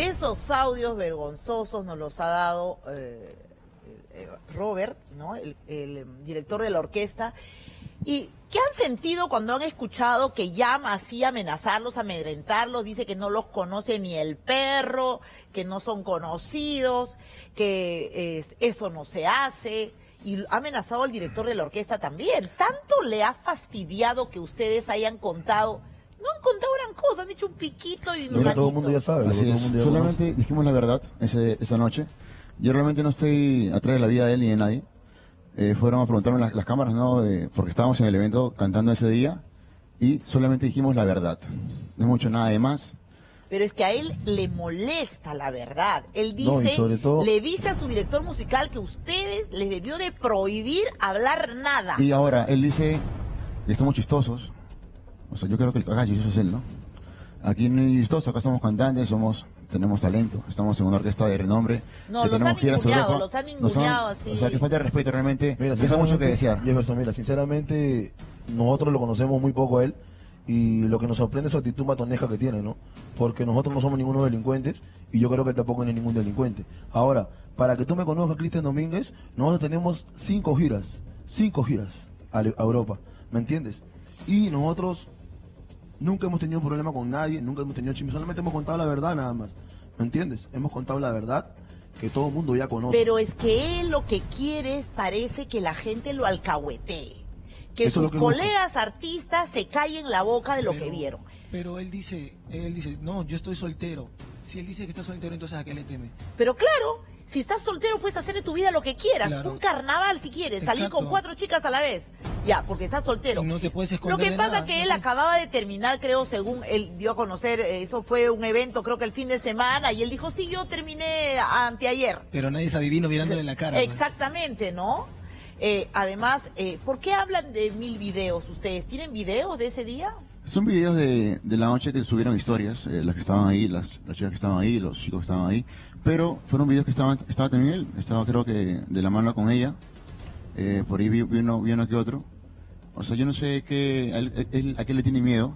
Esos audios vergonzosos nos los ha dado eh, eh, Robert, ¿no? El, el director de la orquesta. ¿Y qué han sentido cuando han escuchado que llama así a amenazarlos, amedrentarlos? Dice que no los conoce ni el perro, que no son conocidos, que eso no se hace. Y ha amenazado al director de la orquesta también. ¿Tanto le ha fastidiado que ustedes hayan contado? No han contado gran cosa, han dicho un piquito y un Lo que todo el mundo ya sabe. lo que Así todo el es. mundo ya Solamente dijimos la verdad ese- esa noche. Yo realmente no estoy atrás de la vida de él ni de nadie. Eh, fueron a preguntarme las, las cámaras, ¿no? Eh, porque estábamos en el evento cantando ese día y solamente dijimos la verdad. No hemos hecho nada de más. Pero es que a él le molesta la verdad. Él dice, No, y sobre todo- le dice a su director musical que ustedes les debió de prohibir hablar nada. Y ahora él dice que estamos chistosos. O sea, yo creo que el chistoso es él, ¿no? Aquí no hay chistoso, acá somos cantantes, somos, tenemos talento, estamos en una orquesta de renombre. No, que los tenemos han Europa. los han Nos ninguneado así. O sea, que falta de respeto realmente. Mira, deja mucho que desear. Jefferson, mira, sinceramente, nosotros lo conocemos muy poco a él y lo que nos sorprende es su actitud matonesca que tiene, ¿no? Porque nosotros no somos ninguno delincuentes y yo creo que él tampoco es ningún delincuente. Ahora, para que tú me conozcas, Cristian Domínguez, nosotros tenemos cinco giras, cinco giras a, a Europa, ¿me entiendes? Y nosotros nunca hemos tenido un problema con nadie, nunca hemos tenido chismes, solamente hemos contado la verdad nada más, ¿me entiendes? Hemos contado la verdad que todo el mundo ya conoce. Pero es que él lo que quiere es parece que la gente lo alcahuetee. Que Eso es lo sus que colegas artistas se callen la boca de lo que vieron. Pero él dice, él dice, no, yo estoy soltero. Si él dice que está soltero, entonces ¿a qué le teme? Pero claro, si estás soltero puedes hacer de tu vida lo que quieras. Claro. Un carnaval si quieres, salir con cuatro chicas a la vez. Ya, porque estás soltero. Y no te puedes Lo esconder que de pasa nada, que no él sé. acababa de terminar, creo, según él dio a conocer, eh, eso fue un evento, creo que el fin de semana, y él dijo, sí, yo terminé anteayer. Pero nadie es adivino mirándole en la cara. pues. Exactamente, ¿no? Eh, además, eh, ¿por qué hablan de mil videos ustedes? ¿Tienen videos de ese día? Son videos de, la noche que subieron historias, eh, las que estaban ahí, las, las chicas que estaban ahí, los chicos que estaban ahí. Pero fueron videos que estaban, estaba también él, estaba creo que de la mano con ella. Eh, por ahí vi, uno, vi uno que otro. O sea, yo no sé qué, a, él- a qué le tiene miedo,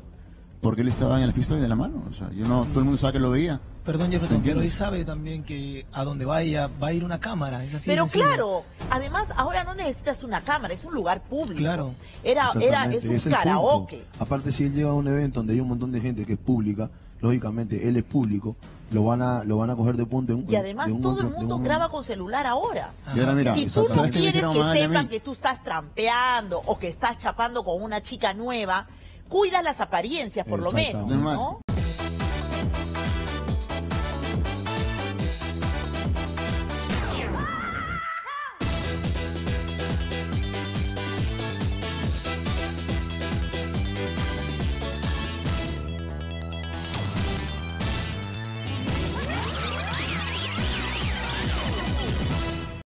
porque él estaba en la pista de la mano. O sea, yo no, todo el mundo sabe que lo veía. Perdón, Jefferson, pero él sabe también que a donde vaya va a ir una cámara. Es así de Pero claro, además ahora no necesitas una cámara, es un lugar público. Claro. Era, era, es un karaoke. punto. Aparte, si él llega a un evento donde hay un montón de gente que es pública, lógicamente él es público, lo van a, lo van a coger de punto. en- Y además de un todo otro- el mundo un- graba con celular ahora. Y ahora mira, si tú no ¿sabes qué me quieres que sepan que tú estás trampeando o que estás chapando con una chica nueva, cuida las apariencias por lo menos, ¿no?